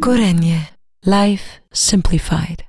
Gorenje. Life simplified.